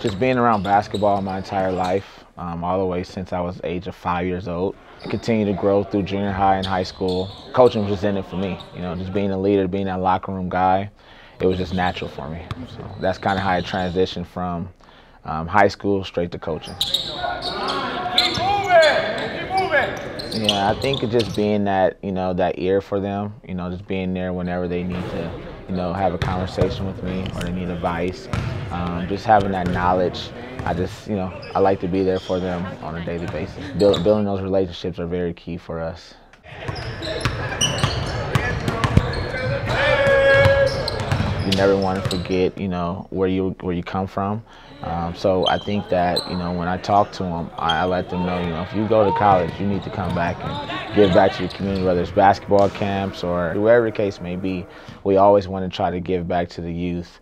Just being around basketball my entire life, um, all the way since I was age of five years old. I continued to grow through junior high and high school. Coaching was just in it for me, you know, just being a leader, being that locker room guy. It was just natural for me. So that's kind of how I transitioned from um, high school straight to coaching. Yeah, I think just being that, you know, that ear for them, you know, just being there whenever they need to, you know, have a conversation with me or they need advice. Um, just having that knowledge, I just, you know, I like to be there for them on a daily basis. Build, building those relationships are very key for us. You never want to forget, you know, where you where you come from. Um, so I think that, you know, when I talk to them, I, I, let them know, you know, if you go to college, you need to come back and give back to your community, whether it's basketball camps or whatever the case may be. We always want to try to give back to the youth.